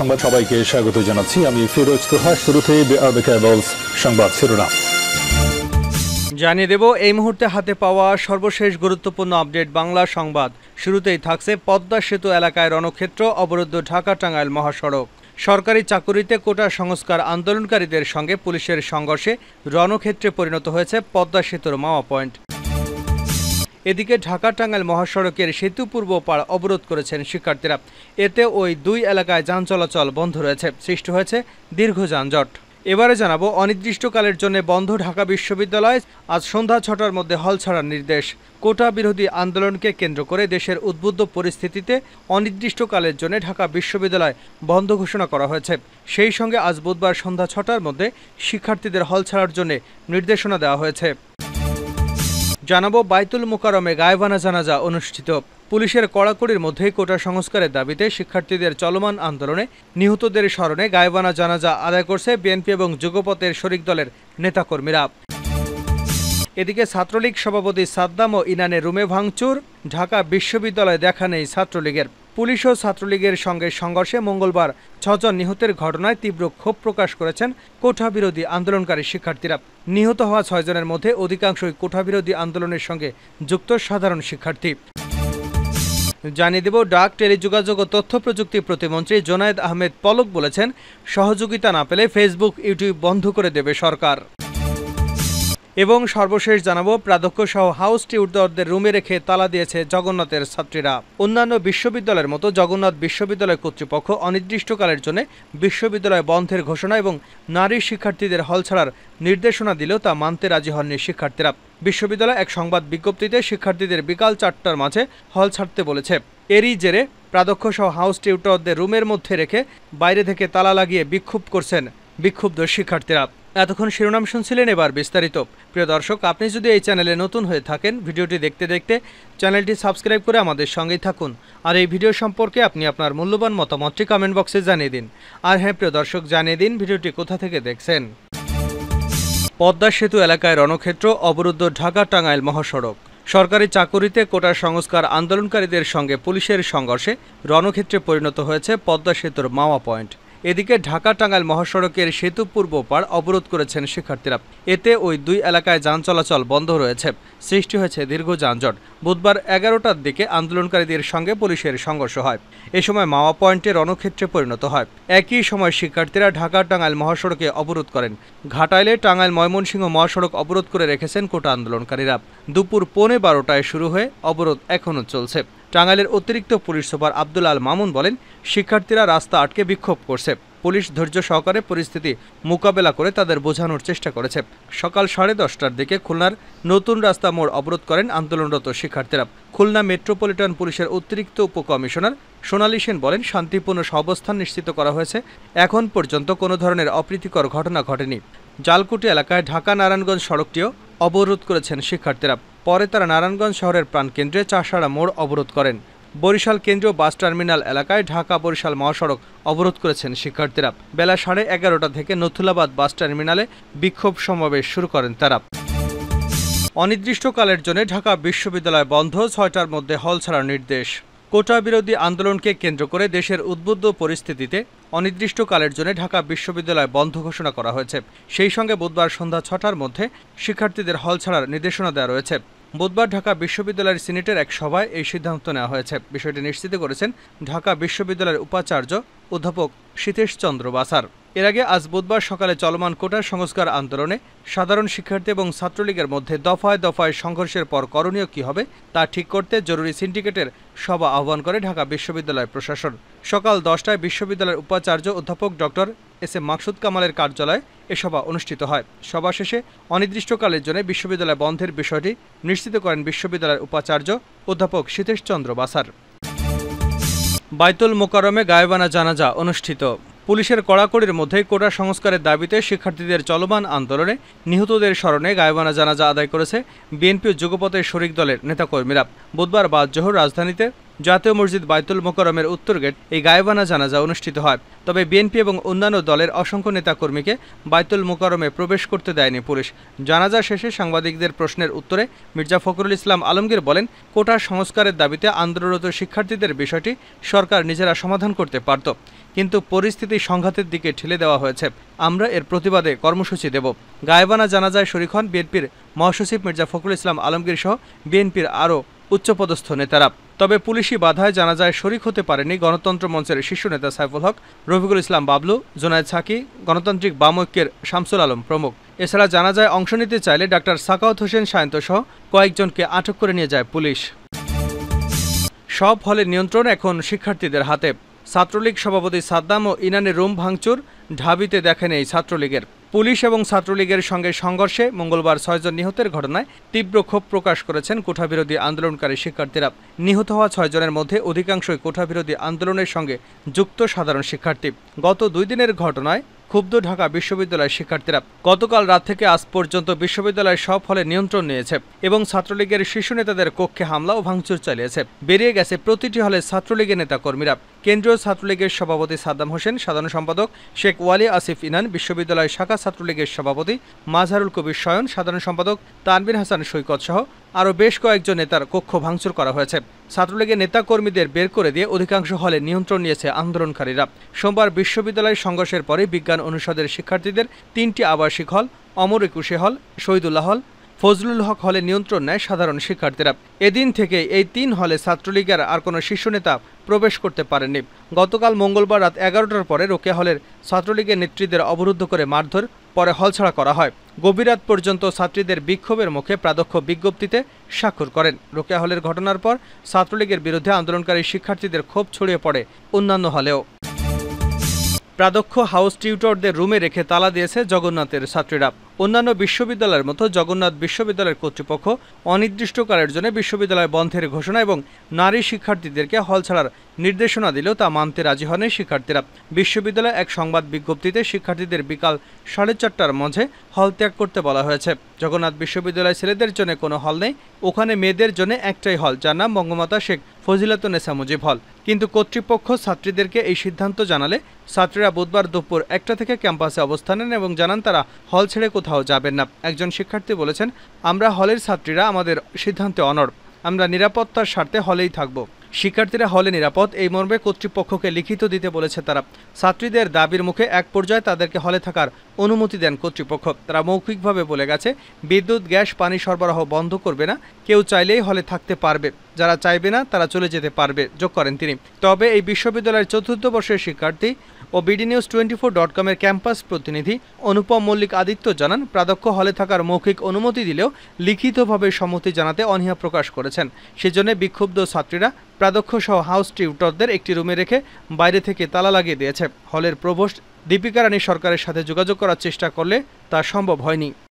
সংবাদ সবাইকে স্বাগত জানাচ্ছি। আমি ফিরোজ তোহা শুরুতে সংবাদ শিরোনাম। জানিয়ে দেব, এই মুহূর্তে হাতে পাওয়া সর্বশেষ গুরুত্বপূর্ণ আপডেট বাংলা সংবাদ। শুরুতেই থাকছে পদ্মা সেতু এলাকায় রণক্ষেত্র, অবরুদ্ধ ঢাকা টাঙ্গাইল মহাসড়ক। সরকারি চাকুরিতে কোটা সংস্কার আন্দোলনকারীদের সঙ্গে পুলিশের সংঘর্ষে রণক্ষেত্রে পরিণত হয়েছে পদ্মা সেতুর মাওয়া পয়েন্ট। এদিকে ঢাকা টাঙ্গাইল মহাসড়কের সেতু পূর্ব পাড় অবরোধ করেছেন শিক্ষার্থীরা। এতে ওই দুই এলাকায় যান চলাচল বন্ধ রয়েছে। সৃষ্টি হয়েছে দীর্ঘ যানজট। এবারে জানাব, অনির্দিষ্টকালের জন্য বন্ধ ঢাকা বিশ্ববিদ্যালয়। আজ সন্ধ্যা ছটার মধ্যে হল ছাড়ার নির্দেশ। কোটা বিরোধী আন্দোলনকে কেন্দ্র করে দেশের উদ্বুদ্ধ পরিস্থিতিতে অনির্দিষ্টকালের জন্য ঢাকা বিশ্ববিদ্যালয় বন্ধ ঘোষণা করা হয়েছে। সেই সঙ্গে আজ বুধবার সন্ধ্যা ছটার মধ্যে শিক্ষার্থীদের হল ছাড়ার জন্য নির্দেশনা দেওয়া হয়েছে। জানাব বাইতুল মোকারমে গায়বানা জানাজা অনুষ্ঠিত। পুলিশের কড়াকড়ির মধ্যেই কোটা সংস্কারের দাবিতে শিক্ষার্থীদের চলমান আন্দোলনে নিহতদের স্মরণে গায়বানা জানাজা আদায় করছে বিএনপি এবং যুগপথের শরিক দলের নেতাকর্মীরা। এদিকে ছাত্রলীগ সভাপতি সাদ্দাম ও ইনানের রুমে ভাঙচুর, ঢাকা বিশ্ববিদ্যালয়ে দেখা নেই ছাত্রলীগের। পুলিশ ও ছাত্রলীগের সঙ্গে সংঘর্ষে মঙ্গলবার ছজন নিহতের ঘটনায় তীব্র ক্ষোভ প্রকাশ করেছেন কোঠা বিরোধী আন্দোলনকারী শিক্ষার্থীরা। নিহত হওয়া ছয়জনের মধ্যে অধিকাংশই কোঠা বিরোধী আন্দোলনের সঙ্গে যুক্ত সাধারণ শিক্ষার্থী। জানিয়ে দেব, ডাক, টেলিযোগাযোগ ও তথ্য প্রযুক্তি প্রতিমন্ত্রী জোনায়েদ আহমেদ পলক বলেছেন, সহযোগিতা না পেলে ফেসবুক, ইউটিউব বন্ধ করে দেবে সরকার। এবং সর্বশেষ জানাব প্রাধ্যক্ষ সহ হাউস টিউটরদের রুমে রেখে তালা দিয়েছে জগন্নাথের ছাত্রীরা। অন্যান্য বিশ্ববিদ্যালয়ের মতো জগন্নাথ বিশ্ববিদ্যালয় কর্তৃপক্ষ অনির্দিষ্টকালের জন্য বিশ্ববিদ্যালয় বন্ধের ঘোষণা এবং নারী শিক্ষার্থীদের হল ছাড়ার নির্দেশনা দিলেও তা মানতে রাজি হননি শিক্ষার্থীরা। বিশ্ববিদ্যালয় এক সংবাদ বিজ্ঞপ্তিতে শিক্ষার্থীদের বিকাল চারটার মাঝে হল ছাড়তে বলেছে। এরই জেরে প্রাধ্যক্ষ সহ হাউস টিউটরদের রুমের মধ্যে রেখে বাইরে থেকে তালা লাগিয়ে বিক্ষোভ করছেন বিক্ষুব্ধ শিক্ষার্থীরা। এতক্ষণ শিরোনাম শুনছিলেন এবার বিস্তারিত। প্রিয় দর্শক, আপনি যদি এই চ্যানেলে নতুন হয়ে থাকেন, ভিডিওটি দেখতে দেখতে চ্যানেলটি সাবস্ক্রাইব করে আমাদের সঙ্গেই থাকুন। আর এই ভিডিও সম্পর্কে আপনি আপনার মূল্যবান মতামতটি কমেন্ট বক্সে জানিয়ে দিন। আর হ্যাঁ প্রিয় দর্শক, জানিয়ে দিন ভিডিওটি কোথা থেকে দেখছেন। পদ্মা সেতু এলাকায় রণক্ষেত্র, অবরুদ্ধ ঢাকা টাঙ্গাইল মহাসড়ক। সরকারি চাকুরিতে কোটা সংস্কার আন্দোলনকারীদের সঙ্গে পুলিশের সংঘর্ষে রণক্ষেত্রে পরিণত হয়েছে পদ্মা সেতুর মাওয়া পয়েন্ট। এদিকে ঢাকা টাঙ্গাইল মহাসড়কের সেতু পূর্ব পার অবরোধ করেছেন শিক্ষার্থীরা। এতে ওই দুই এলাকায় যান চলাচল বন্ধ রয়েছে। সৃষ্টি হয়েছে দীর্ঘ যানজট। বুধবার এগারোটার দিকে আন্দোলনকারীদের সঙ্গে পুলিশের সংঘর্ষ হয়। এ সময় মাওয়া পয়েন্টে রণক্ষেত্রে পরিণত হয়। একই সময় শিক্ষার্থীরা ঢাকা টাঙ্গাইল মহাসড়কে অবরোধ করেন। ঘাটাইলে টাঙ্গাইল ময়মনসিংহ মহাসড়ক অবরোধ করে রেখেছেন কোটা আন্দোলনকারীরা। দুপুর পৌনে বারোটায় শুরু হয়ে অবরোধ এখনও চলছে। টাঙ্গাইলের অতিরিক্ত পুলিশ সুপার আব্দুল আল মামুন বলেন, শিক্ষার্থীরা রাস্তা আটকে বিক্ষোভ করছে। পুলিশ ধৈর্য সহকারে পরিস্থিতি মোকাবেলা করে তাদের বোঝানোর চেষ্টা করেছে। সকাল সাড়ে দশটার দিকে খুলনার নতুন রাস্তা মোড় অবরোধ করেন আন্দোলনরত শিক্ষার্থীরা। খুলনা মেট্রোপলিটন পুলিশের অতিরিক্ত উপকমিশনার সোনালী সেন বলেন, শান্তিপূর্ণ সহাবস্থান নিশ্চিত করা হয়েছে। এখন পর্যন্ত কোনো ধরনের অপ্রীতিকর ঘটনা ঘটেনি। জালকুটি এলাকায় ঢাকা নারায়ণগঞ্জ সড়কটিও অবরোধ করেছেন শিক্ষার্থীরা। পরে তারা নারায়ণগঞ্জ শহরের প্রাণকেন্দ্রে চাষাড়া মোড় অবরোধ করেন। বরিশাল কেন্দ্রীয় বাস টার্মিনাল এলাকায় ঢাকা বরিশাল মহাসড়ক অবরোধ করেছেন শিক্ষার্থীরা। বেলা সাড়ে এগারোটা থেকে নথুলাবাদ বাস টার্মিনালে বিক্ষোভ সমাবেশ শুরু করেন তারা। অনির্দিষ্টকালের জন্য ঢাকা বিশ্ববিদ্যালয় বন্ধ, ছয়টার মধ্যে হল ছাড়ার নির্দেশ। কোটা বিরোধী আন্দোলনকে কেন্দ্র করে দেশের উদ্বুদ্ধ পরিস্থিতিতে অনির্দিষ্টকালের জন্য ঢাকা বিশ্ববিদ্যালয় বন্ধ ঘোষণা করা হয়েছে। সেই সঙ্গে বুধবার সন্ধ্যা ছটার মধ্যে শিক্ষার্থীদের হল ছাড়ার নির্দেশনা দেওয়া রয়েছে। বুধবার ঢাকা বিশ্ববিদ্যালয়ের সিনেটের এক সভায় এই সিদ্ধান্ত নেওয়া হয়েছে। বিষয়টি নিশ্চিত করেছেন ঢাকা বিশ্ববিদ্যালয়ের উপাচার্য অধ্যাপক সীতেশ চন্দ্র বাসার। এর আগে আজ বুধবার সকালে চলমান কোটা সংস্কার আন্দোলনে সাধারণ শিক্ষার্থী এবং ছাত্রলীগের মধ্যে দফায় দফায় সংঘর্ষের পর করণীয় কী হবে তা ঠিক করতে জরুরি সিন্ডিকেটের সভা আহ্বান করে ঢাকা বিশ্ববিদ্যালয় প্রশাসন। সকাল দশটায় বিশ্ববিদ্যালয়ের উপাচার্য অধ্যাপক ডক্টর এস এ মাকসুদ কামালের কার্যালয়ে এ সভা অনুষ্ঠিত হয়। সভা শেষে অনির্দিষ্টকালের জন্য বিশ্ববিদ্যালয় বন্ধের বিষয়টি নিশ্চিত করেন বিশ্ববিদ্যালয়ের উপাচার্য অধ্যাপক সীতেশ চন্দ্র বাসার। বাইতুল মোকারমে গায়বানা জানাজা অনুষ্ঠিত। পুলিশের কড়াকড়ির মধ্যে কোটা সংস্কারের দাবিতে শিক্ষার্থীদের চলমান আন্দোলনে নিহতদের স্মরণে গায়বানা জানাজা আদায় করেছে বিএনপি যুগপথের শরিক দলের নেতাকর্মীরা। বুধবার বাদ জহর রাজধানীতে জাতীয় মসজিদ বাইতুল মোকরমের উত্তর গেট এই গায়েবানা জানাজা অনুষ্ঠিত হয়। তবে বিএনপি এবং অন্যান্য দলের অসংখ্য নেতাকর্মীকে বাইতুল মোকরমে প্রবেশ করতে দেয়নি পুলিশ। জানাজা শেষে সাংবাদিকদের প্রশ্নের উত্তরে মির্জা ফখরুল ইসলাম আলমগীর বলেন, কোটা সংস্কারের দাবিতে আন্দোলনরত শিক্ষার্থীদের বিষয়টি সরকার নিজেরা সমাধান করতে পারত, কিন্তু পরিস্থিতি সংঘাতের দিকে ঠেলে দেওয়া হয়েছে। আমরা এর প্রতিবাদে কর্মসূচি দেব। গায়েবানা জানাজায় শরিক হন বিএনপির মহাসচিব মির্জা ফখরুল ইসলাম আলমগীর সহ বিএনপির আরও উচ্চপদস্থ নেতারা। তবে পুলিশি বাধায় জানাজায় শরিক হতে পারেনি গণতন্ত্র মঞ্চের শীর্ষ নেতা সাইফুল হক, রফিকুল ইসলাম বাবলু, জোনায়েদ সাকি, গণতান্ত্রিক বামৈক্যের শামসুল আলম প্রমুখ। এছাড়া জানাজায় অংশ নিতে চাইলে ডাক্তার সাকাউত হোসেন সায়ন্ত সহ কয়েকজনকে আটক করে নিয়ে যায় পুলিশ। সব হলের নিয়ন্ত্রণ এখন শিক্ষার্থীদের হাতে। ছাত্রলীগ সভাপতি সাদ্দাম ও ইনানের রুম ভাঙচুর, ঢাবিতে দেখেন এই ছাত্রলীগের। পুলিশ এবং ছাত্রলীগের সঙ্গে সংঘর্ষে মঙ্গলবার ছয়জন নিহতের ঘটনায় তীব্র ক্ষোভ প্রকাশ করেছেন কোঠাবিরোধী আন্দোলনকারী শিক্ষার্থীরা। নিহত হওয়া ছয়জনের মধ্যে অধিকাংশই কোঠাবিরোধী আন্দোলনের সঙ্গে যুক্ত সাধারণ শিক্ষার্থী। গত দুই দিনের ঘটনায় ক্ষুব্ধ ঢাকা বিশ্ববিদ্যালয়ের শিক্ষার্থীরা গতকাল রাত থেকে আজ পর্যন্ত বিশ্ববিদ্যালয়ের সব হলে নিয়ন্ত্রণ নিয়েছে এবং ছাত্রলীগের শীর্ষ নেতাদের কক্ষে হামলা ও ভাঙচুর চালিয়েছে। বেরিয়ে গেছে প্রতিটি হলে ছাত্রলীগের নেতাকর্মীরা। কেন্দ্রীয় ছাত্রলীগের সভাপতি সাদ্দাম হোসেন, সাধারণ সম্পাদক শেখ ওয়ালি আসিফ ইনান বিশ্ববিদ্যালয় শাখা ছাত্রলীগের সভাপতি মাজহারুল কবির শয়ন সাধারণ সম্পাদক তানবির হাসান সৈকত সহ আরও বেশ কয়েকজন নেতার কক্ষ ভাঙচুর করা হয়েছে। ছাত্রলীগের নেতাকর্মীদের বের করে দিয়ে অধিকাংশ হলে নিয়ন্ত্রণ নিয়েছে আন্দোলনকারীরা। সোমবার বিশ্ববিদ্যালয় সংঘর্ষের পরে বিজ্ঞান অনুষদের শিক্ষার্থীদের তিনটি আবাসিক হল, অমর একুশে হল, শহীদুল্লাহ হল, ফজলুল হক হলে নিয়ন্ত্রণ নেয় সাধারণ শিক্ষার্থীরা। এদিন থেকে এই তিন হলে ছাত্রলীগের আর কোনো শীর্ষ নেতা প্রবেশ করতে পারেননি। গতকাল মঙ্গলবার রাত এগারোটার পরে রোকেয়া হলের ছাত্রলীগের নেতৃত্বের অবরুদ্ধ করে মারধর, পরে হল ছাড়া করা হয়। গভীর রাত পর্যন্ত ছাত্রীদের বিক্ষোভের মুখে প্রাদক্ষ বিজ্ঞপ্তিতে স্বাক্ষর করেন। রোকেয়া হলের ঘটনার পর ছাত্রলীগের বিরুদ্ধে আন্দোলনকারী শিক্ষার্থীদের ক্ষোভ ছড়িয়ে পড়ে অন্যান্য হলেও। প্রাদক্ষ হাউস টিউটরদের রুমে রেখে তালা দিয়েছে জগন্নাথের ছাত্রীরা। অন্যান্য বিশ্ববিদ্যালয়ের মতো জগন্নাথ বিশ্ববিদ্যালয়ের কর্তৃপক্ষ অনির্দিষ্টকালের জন্য বিশ্ববিদ্যালয় বন্ধের ঘোষণা এবং নারী শিক্ষার্থীদেরকে হল ছাড়ার নির্দেশনা দিলেও তা মানতে রাজি হন শিক্ষার্থীরা। বিশ্ববিদ্যালয়ে এক সংবাদ বিজ্ঞপ্তিতে শিক্ষার্থীদের বিকাল সাড়ে চারটার মাঝে হল ত্যাগ করতে বলা হয়েছে। জগন্নাথ বিশ্ববিদ্যালয় ছেলেদের জন্য কোনো হল নেই। ওখানে মেয়েদের জন্য একটাই হল, যার নাম বঙ্গমাতা শেখ ফজিলাতুন্নেসা মুজিব হল। কিন্তু কর্তৃপক্ষ ছাত্রীদেরকে এই সিদ্ধান্ত জানালে ছাত্রীরা বুধবার দুপুর একটা থেকে ক্যাম্পাসে অবস্থান নেন এবং জানান তারা হল ছেড়ে কোথাও যাবেন না। একজন শিক্ষার্থী বলেছেন, আমরা হলের ছাত্রীরা আমাদের সিদ্ধান্তে অনড়। আমরা নিরাপত্তার স্বার্থে হলেই থাকব। শিক্ষার্থীরা হলে নিরাপদ, এই মর্মে কর্তৃপক্ষকে লিখিত দিতে বলেছে তারা। ছাত্রীদের দাবির মুখে এক পর্যায়ে তাদেরকে হলে থাকার অনুমতি দেন কর্তৃপক্ষ। তারা মৌখিকভাবে বলে গেছে, বিদ্যুৎ, গ্যাস, পানি সরবরাহ বন্ধ করবে না। কেউ চাইলেই হলে থাকতে পারবে। যারা চাইবে না, তারা চলে যেতে পারবে। যোগ করেন তিনি। তবে এই বিশ্ববিদ্যালয়ের চতুর্থ বর্ষের শিক্ষার্থী ও BD news twenty four dot কমের ক্যাম্পাস প্রতিনিধি অনুপম মল্লিক আদিত্য জানান প্রাদক্ষ হলে থাকার মৌখিক অনুমতি দিলেও লিখিতভাবে সম্মতি জানাতে অনীহা প্রকাশ করেছেন। সেজন্য বিক্ষুব্ধ ছাত্রীরা প্রাদক্ষ সহ হাউস টিউটরদের একটি রুমে রেখে বাইরে থেকে তালা লাগিয়ে দিয়েছে। হলের প্রভোস্ট দীপিকা রানী সরকারের সাথে যোগাযোগ করার চেষ্টা করলে তা সম্ভব হয়নি।